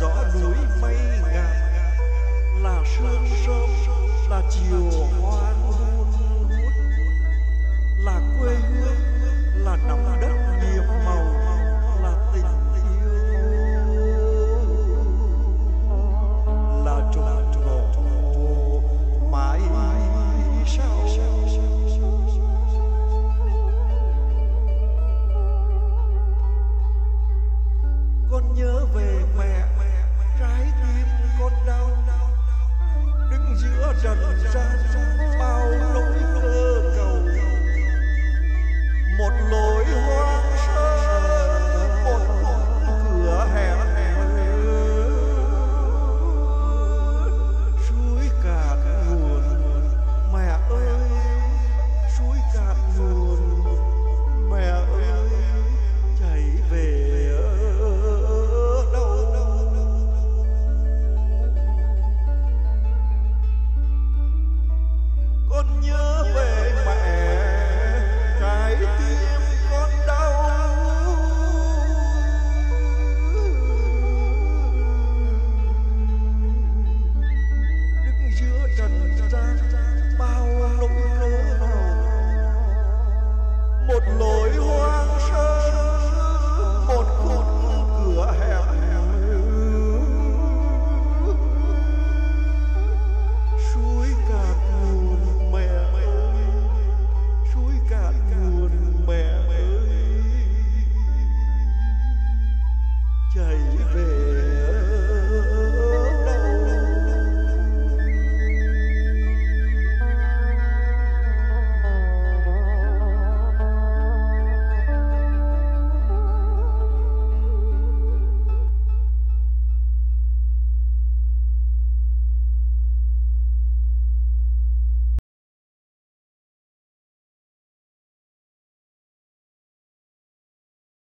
rõ núi mây ngàn là sương sớm là chiều hoang. Africa. Ooh.